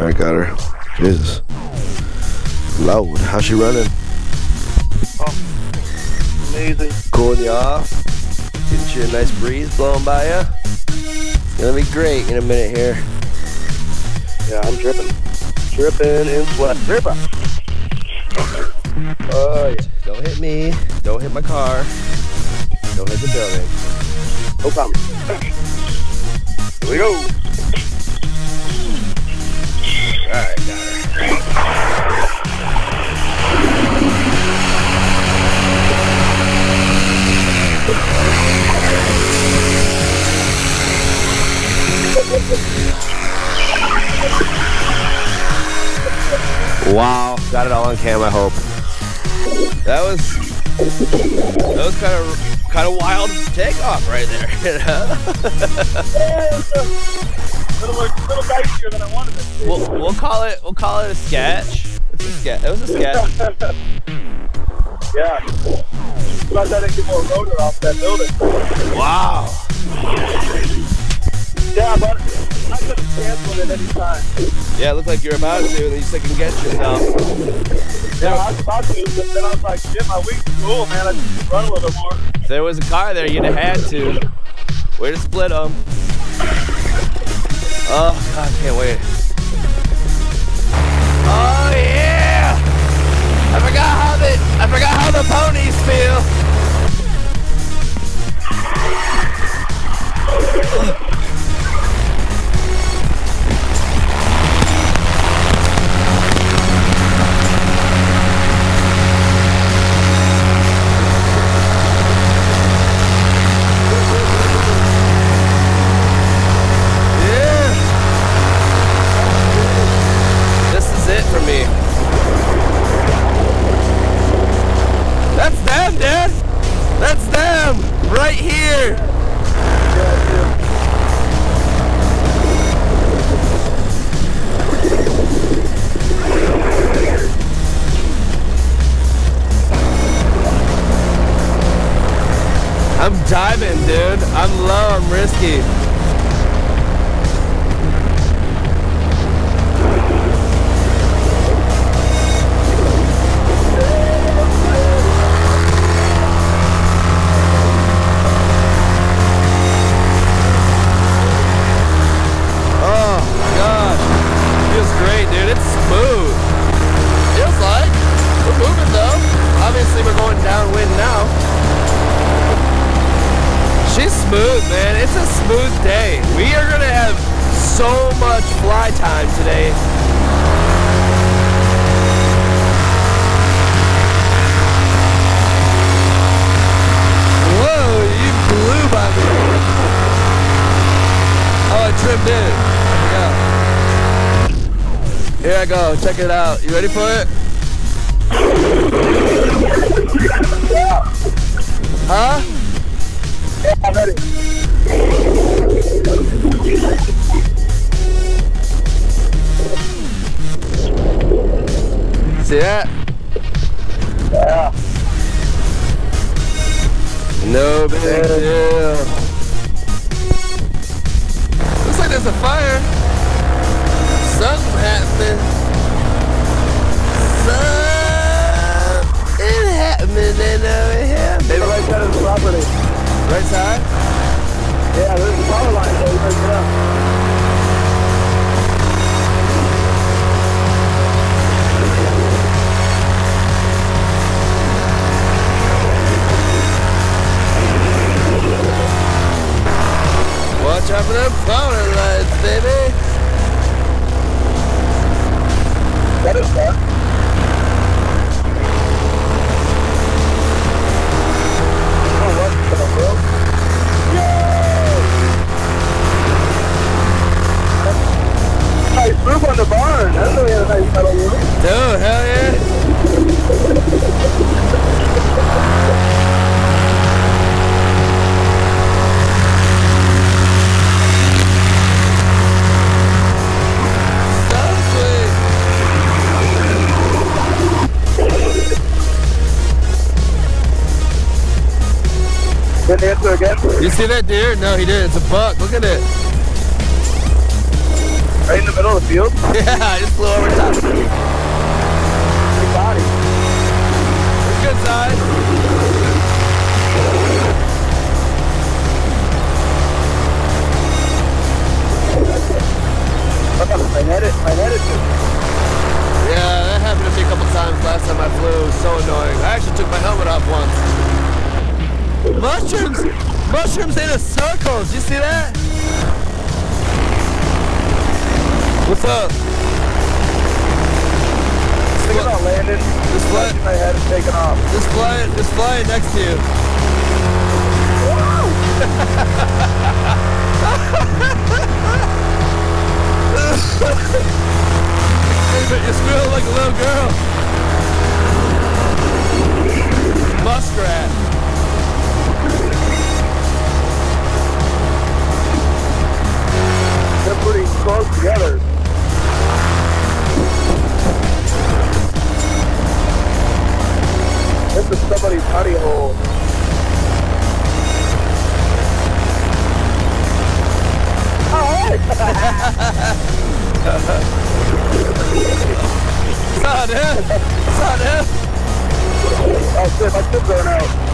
All right, got her. Jesus. Loud. How's she running? Amazing. Cooling you off. Getting you a nice breeze blowing by you. It's gonna be great in a minute here. Yeah, I'm dripping. Dripping in sweat. Dripping. Oh yeah. Don't hit me. Don't hit my car. Don't hit the building. No problem. Here we go. Wow, got it all on cam. I hope. That was that was kind of kind of wild takeoff right there. You know? little, little dicier than I wanted it to be. we'll, we'll call it we'll call it a sketch. It's a sketch. It was a sketch. yeah. About that I get more rotor off that building. Wow. Yeah, but I could have canceled it any time. Yeah, it looked like you're about to, and you second guess yourself. Yeah, I was about to, but then I was like, shit, my week's cool, man. I just run a little more. If there was a car there, you'd have had to. Way to split them. Oh God, can't wait. Oh I'm diving, dude. I'm low. I'm risky. Oh my She's smooth, man. It's a smooth day. We are gonna have so much fly time today. Whoa, you blew by me. Oh, I trimmed in. Here I go. Check it out. You ready for it? Huh? Yeah, I'm ready. See that? Yeah. No big deal. Looks like there's a fire. Something happening. Something happening over here. Maybe right side of property. Right side? Yeah, there's a power line there. You better get up. Didn't answer again. You see that deer? No, he didn't. It's a buck. Look at it. Right in the middle of the field? Yeah, I just flew over top. It's Big body. a good side. My head is, my head is Yeah, that happened to me a couple times last time I flew. It so annoying. I actually took my helmet off once. Mushrooms! Mushrooms in a circle! Did you see that? What's up? think about landing, Just fly, my head and taking off. just fly, it. just fly it next to you. But you smell like a little girl. Muskrat. Pretty close together. This is somebody's honey hole. Oh, Son, him. Son, him. oh shit, my shit's going out.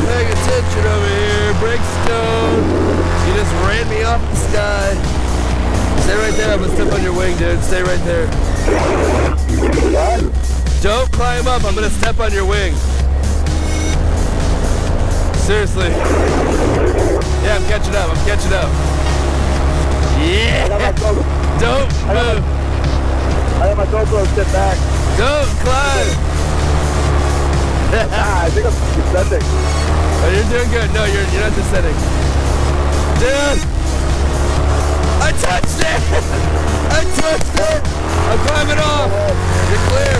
Good paying attention over here. Breakstone. You just ran me off the sky. Stay right there. I'm gonna step on your wing, dude. Stay right there. Don't climb up. I'm gonna step on your wing. Seriously. Yeah, I'm catching up. I'm catching up. Yeah. got my GoPro, Don't move. I got my GoPro sit back. Don't climb. Ah, I think I'm descending. Oh, you're doing good. No, you're you're not descending. Dude! I touched it! I touched it! I'm climbing off! You're clear!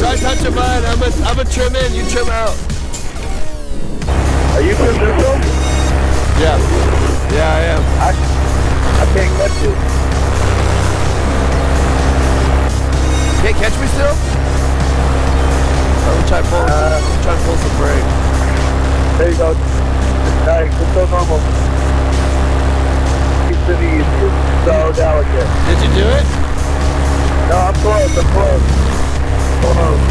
Try touching mine. I'm a I'm a trim in, you trim out. Are you too neutral? Yeah. Yeah, I am. I, I can't catch you. Can't catch me still? Try to pull Uh, try to pull some brake. There you go. Nice, it's so normal. Keeps it easy. It's so delicate. Did you do it? No, I'm close, I'm close. Close.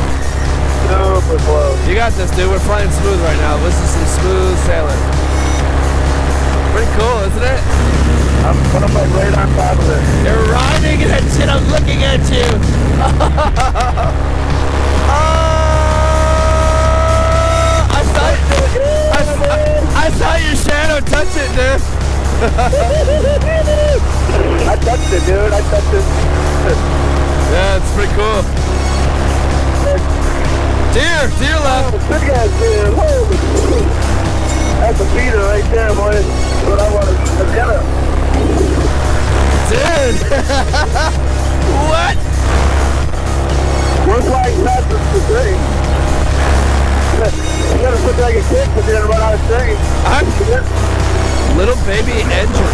Super close. You got this, dude. We're flying smooth right now. This is some smooth sailing. Pretty cool, isn't it? I'm putting my right on top of it. You're riding it and I'm looking at you. I, I saw your shadow touch it, dude. I touched it, dude. I touched it. Yeah, it's pretty cool. Deer, deer left. Big oh, ass dude. Holy That's a beater right there, boy. That's what I wanted to get him. Dude. what? We're flying past this the thing. You gotta look like a kid because you didn't run out of string. I'm little baby engine.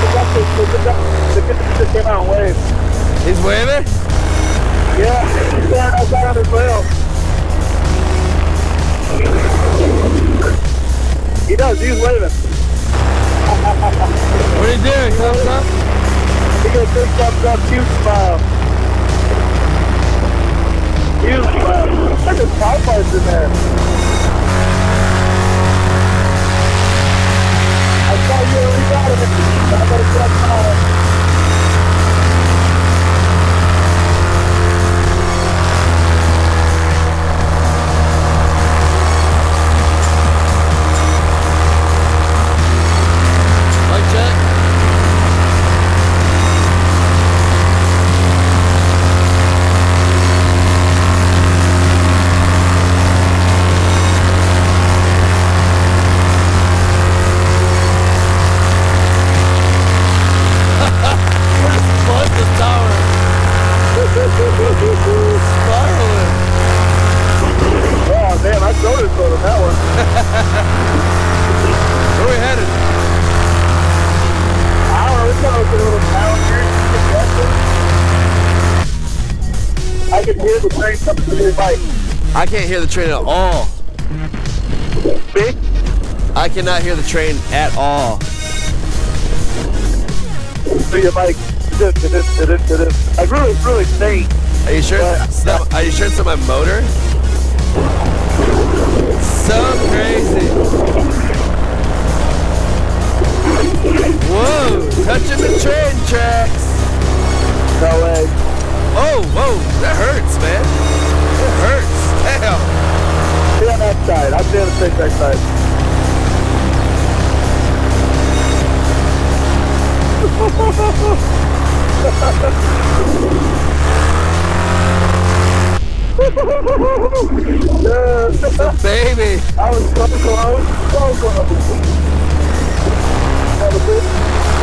Look up this, look up. The kid just came out and waved. He's waving. Yeah, he's staring outside on his rail. He does, he's waving. What are you doing? Thumbs up? He big thumbs up, huge smile. Huge. Look at parts in there. Can hear the train coming through your bike. I can't hear the train at all. Me? I cannot hear the train at all. So you're like, it is, it is, it is, it is. Like really, really faint. Are you sure? Uh, It's not, are you sure it's on my motor? So crazy. Whoa! Touching the train tracks. No way. Oh, whoa! That hurts, man. It hurts. Damn. Stay on that side. I'm staying on the same back side. Baby. I was so close, so close. That was it.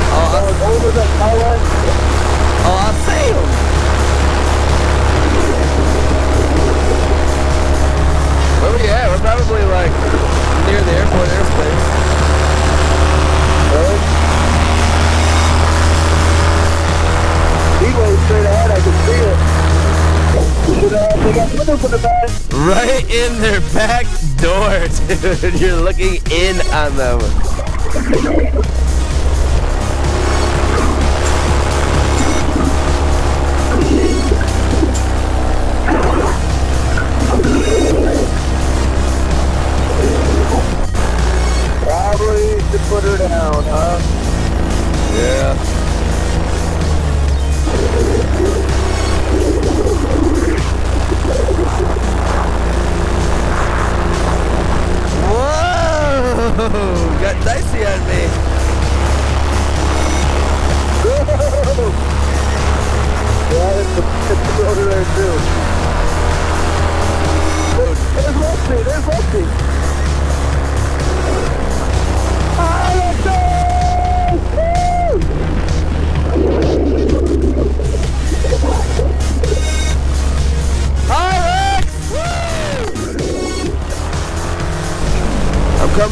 Oh, I I, was over the highway. oh, I see him. Where we at? We're probably like near the airport airspace. He straight ahead. I could see it. Should, they got windows in the back. Right in their back door, dude. You're looking in on them.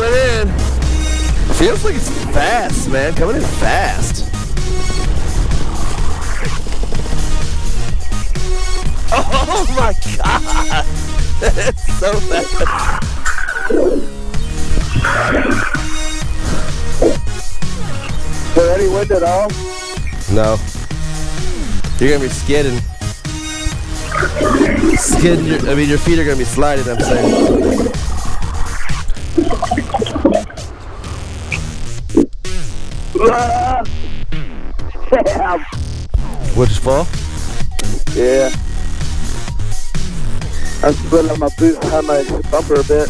Coming in. Feels like it's fast, man. Coming in fast. Oh my god! It's so fast. Did any wind at all? No. You're gonna be skidding. Skidding, your, I mean, your feet are gonna be sliding, I'm saying. What, just? Yeah. I'm on my boot, on my bumper a bit.